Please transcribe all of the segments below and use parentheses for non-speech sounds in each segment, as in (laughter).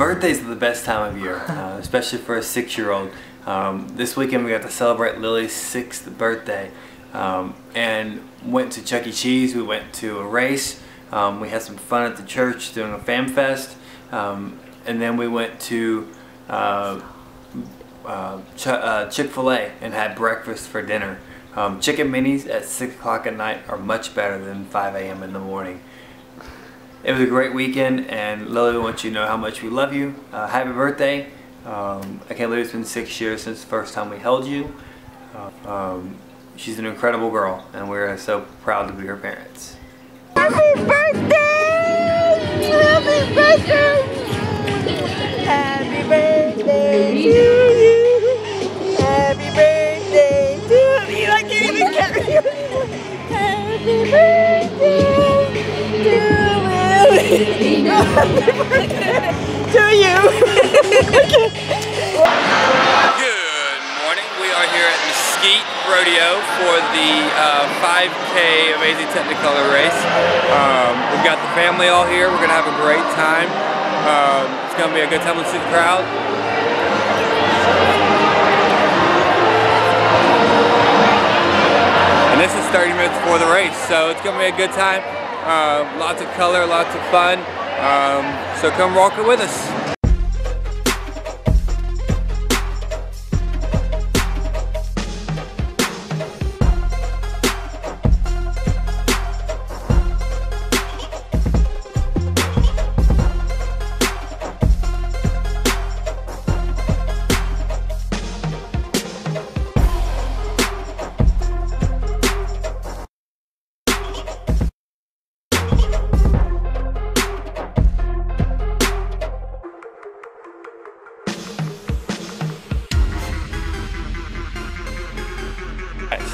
Birthdays are the best time of year, uh, especially for a six-year-old. Um, this weekend we got to celebrate Lily's sixth birthday um, and went to Chuck E. Cheese. We went to a race. Um, we had some fun at the church doing a fam fest. Um, and then we went to uh, uh, uh, Chick-fil-A and had breakfast for dinner. Um, chicken minis at 6 o'clock at night are much better than 5 a.m. in the morning. It was a great weekend and Lily wants you to know how much we love you. Uh, happy birthday. Um, I can't believe it's been six years since the first time we held you. Uh, um, she's an incredible girl and we're so proud to be her parents. Happy birthday! Happy birthday! Happy birthday (laughs) To you! Good morning. We are here at Mesquite Rodeo for the uh, 5K Amazing Technicolor race. Um, we've got the family all here. We're going to have a great time. Um, it's going to be a good time. Let's see the crowd. And this is 30 minutes before the race, so it's going to be a good time. Uh, lots of color, lots of fun. Um, so come rock it with us.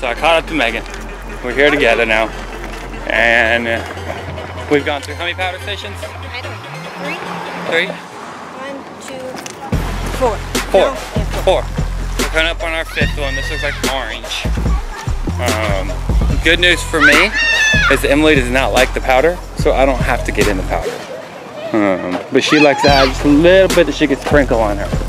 So I caught up to Megan. We're here together now. And uh, we've gone through how many powder stations? I don't Three? Three? One, two, four. Four. No, Four. We're coming up on our fifth one. This looks like orange. Um, good news for me is Emily does not like the powder, so I don't have to get in the powder. Um, but she likes to add just a little bit that she could sprinkle on her.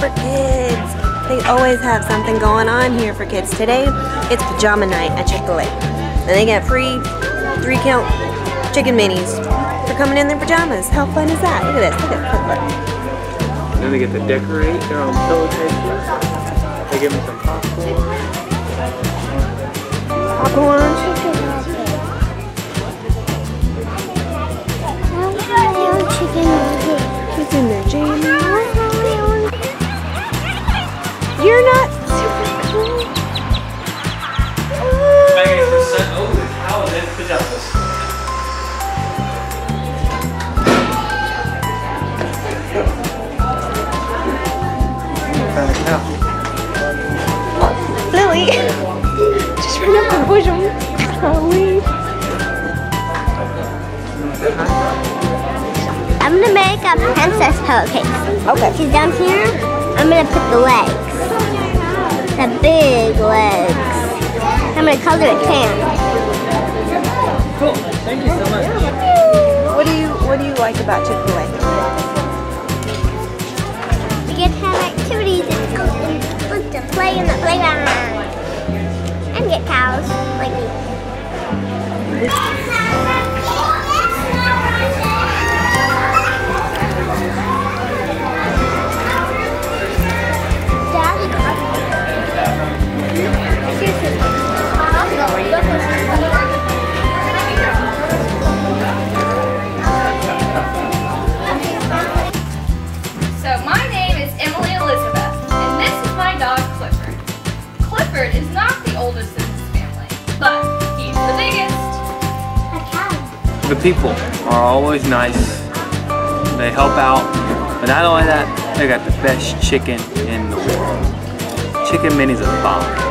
For kids. They always have something going on here for kids. Today, it's pajama night at Chick-fil-A. And they get free three count chicken minis for coming in their pajamas. How fun is that? Look at this. Look at this. Look, look. Then they get to decorate their own pillowcases. They give them some popcorn. Popcorn. What's Halloween. I'm gonna make a princess pillowcase. Okay. She's down here. I'm gonna put the legs. The big legs. I'm gonna color it tan. Cool. Thank you so much. What do you What do you like about Chick Fil A? We get to have activities and go and to play in the playground. Cows like me. People are always nice. They help out. But not only that, they got the best chicken in the world. Chicken minis are bomb.